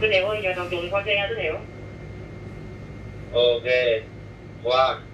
tín hiệu ơi giờ đồng chuột coi xe tín hiệu ok qua wow.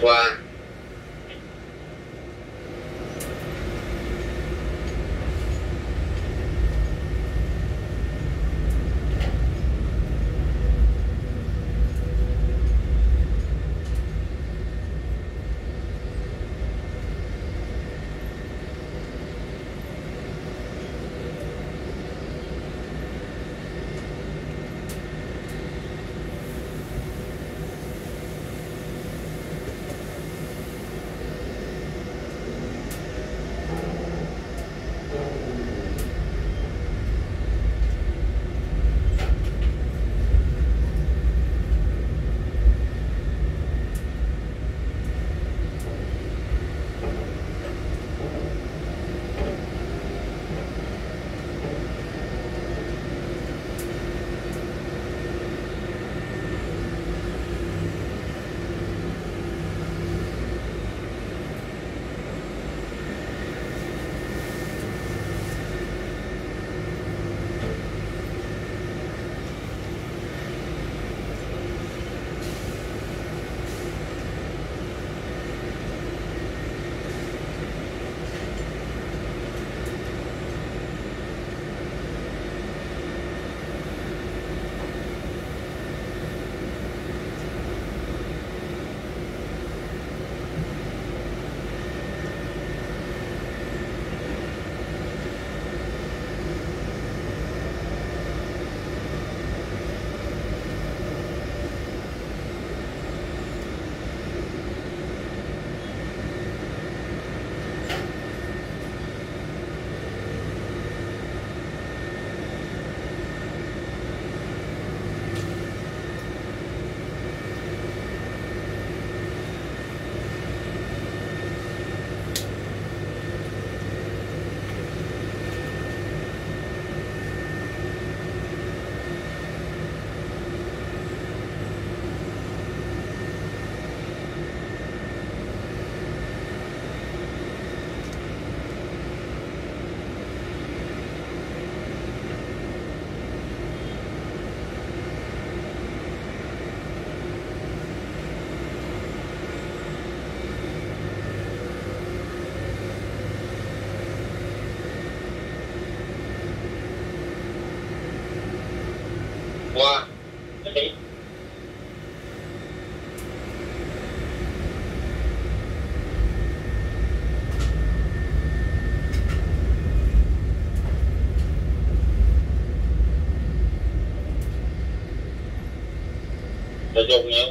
关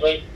Bye.